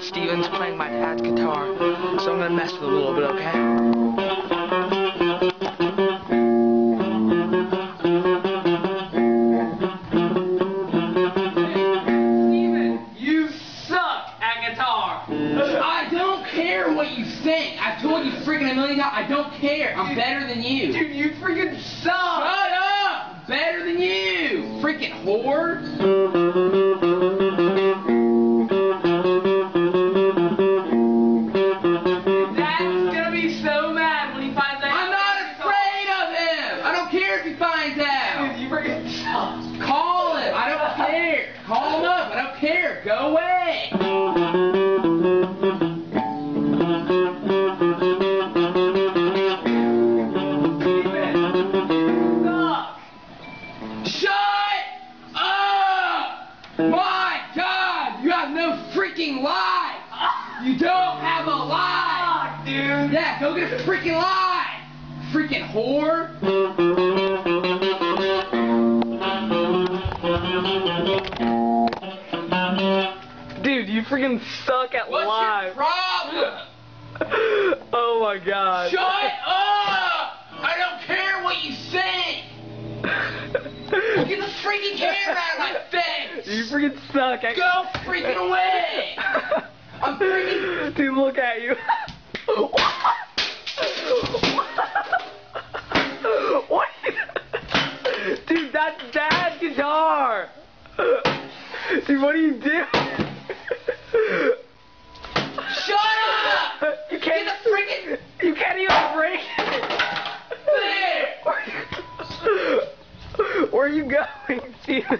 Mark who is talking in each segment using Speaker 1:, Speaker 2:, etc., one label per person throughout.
Speaker 1: Steven's playing my dad's guitar, so I'm gonna mess with it a little bit, okay?
Speaker 2: Steven, you suck at guitar.
Speaker 3: I don't care what you think. I've told you freaking a million times. I don't care. I'm better than you.
Speaker 2: Dude, you freaking suck.
Speaker 3: Shut up! Better than you, freaking whore. Him up. I don't care. Go away.
Speaker 2: Suck.
Speaker 3: Shut up! My God, you have no freaking life. You don't have a life.
Speaker 2: Fuck, dude.
Speaker 3: Yeah, go get a freaking life. Freaking whore.
Speaker 1: You freaking suck at
Speaker 3: What's your
Speaker 1: live.
Speaker 3: problem?
Speaker 1: oh my god.
Speaker 3: Shut up! I don't care what you think. Get the freaking camera out of my face.
Speaker 1: you freaking suck at
Speaker 3: Go freaking away. I'm freaking.
Speaker 1: Dude, look at you. what? Dude, that's dad's guitar. Dude, what are you doing?
Speaker 3: Shut up!
Speaker 1: You can't.
Speaker 3: the freaking
Speaker 1: You can't even break
Speaker 3: there.
Speaker 1: it. Where are you going, Steven?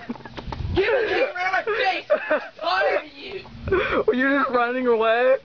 Speaker 3: Get the camera out of my face. I'm tired of you.
Speaker 1: Well, you're just running away.